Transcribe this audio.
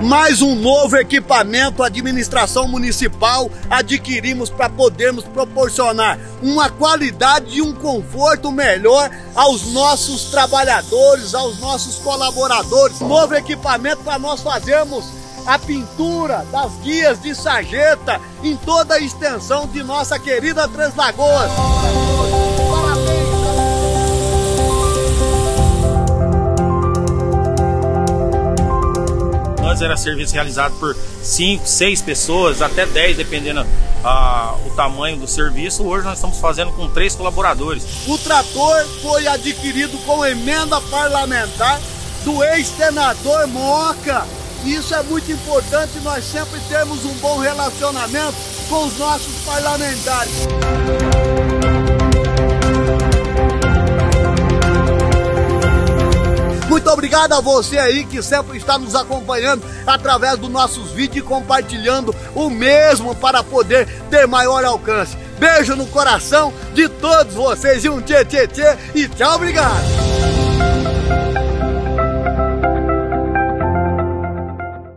mais um novo equipamento, administração municipal, adquirimos para podermos proporcionar uma qualidade e um conforto melhor aos nossos trabalhadores, aos nossos colaboradores. Novo equipamento para nós fazermos a pintura das guias de sarjeta em toda a extensão de nossa querida Translagoas. Antes era serviço realizado por 5, 6 pessoas, até 10, dependendo ah, o tamanho do serviço. Hoje nós estamos fazendo com três colaboradores. O trator foi adquirido com emenda parlamentar do ex-senador Moca. Isso é muito importante, nós sempre temos um bom relacionamento com os nossos parlamentares. Obrigado a você aí que sempre está nos acompanhando através dos nossos vídeos e compartilhando o mesmo para poder ter maior alcance. Beijo no coração de todos vocês e um tchê tchê tchê e tchau, obrigado!